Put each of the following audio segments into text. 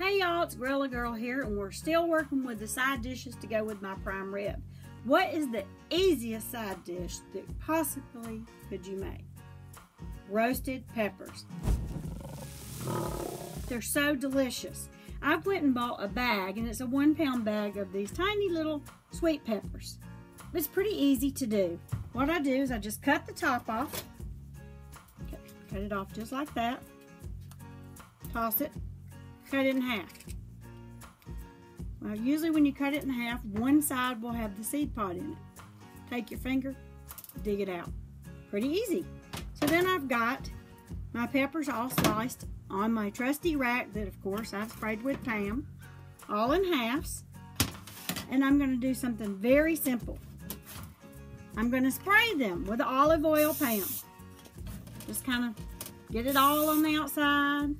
Hey y'all, it's Grilla Girl here, and we're still working with the side dishes to go with my prime rib. What is the easiest side dish that possibly could you make? Roasted peppers. They're so delicious. I went and bought a bag, and it's a one pound bag of these tiny little sweet peppers. It's pretty easy to do. What I do is I just cut the top off. Cut it off just like that. Toss it cut it in half. Well, usually when you cut it in half, one side will have the seed pod in it. Take your finger, dig it out. Pretty easy. So then I've got my peppers all sliced on my trusty rack that, of course, I've sprayed with Pam, all in halves. And I'm going to do something very simple. I'm going to spray them with olive oil Pam. Just kind of get it all on the outside.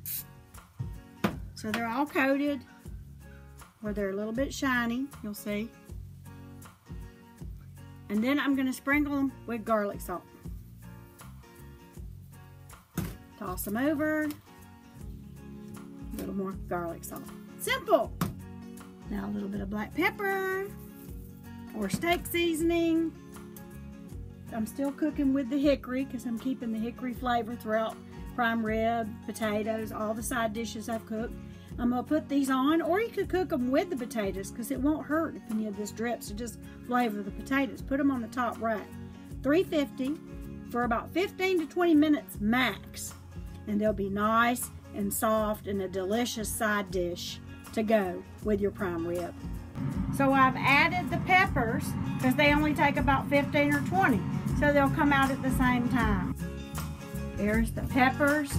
So they're all coated where they're a little bit shiny, you'll see. And then I'm to sprinkle them with garlic salt. Toss them over. A little more garlic salt. Simple. Now a little bit of black pepper or steak seasoning. I'm still cooking with the hickory because I'm keeping the hickory flavor throughout prime rib, potatoes, all the side dishes I've cooked. I'm gonna put these on, or you could cook them with the potatoes because it won't hurt if any of this drips. So just flavor the potatoes. Put them on the top rack. 350 for about 15 to 20 minutes max. And they'll be nice and soft and a delicious side dish to go with your prime rib. So I've added the peppers because they only take about 15 or 20. So they'll come out at the same time. There's the peppers